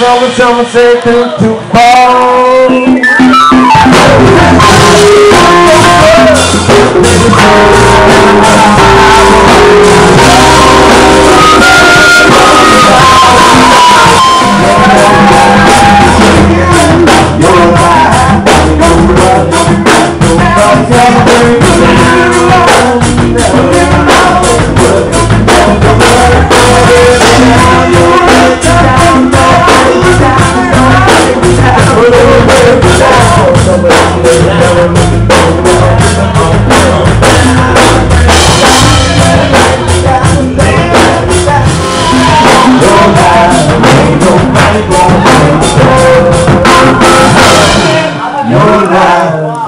Someone, someone say to to fall.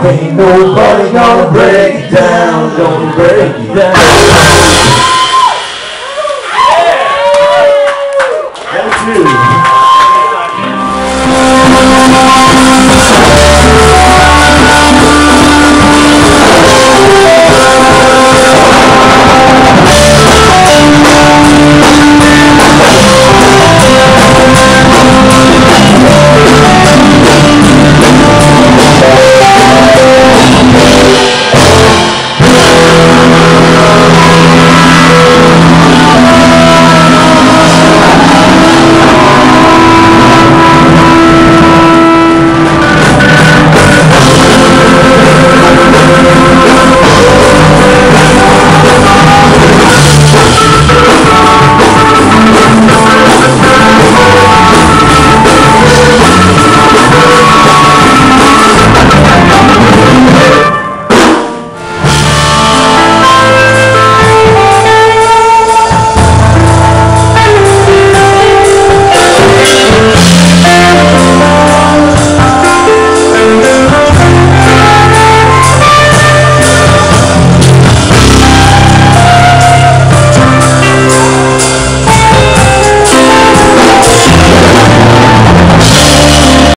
Ain't nobody gonna break it down, gonna break it down.